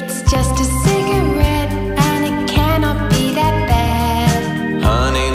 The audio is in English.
It's just as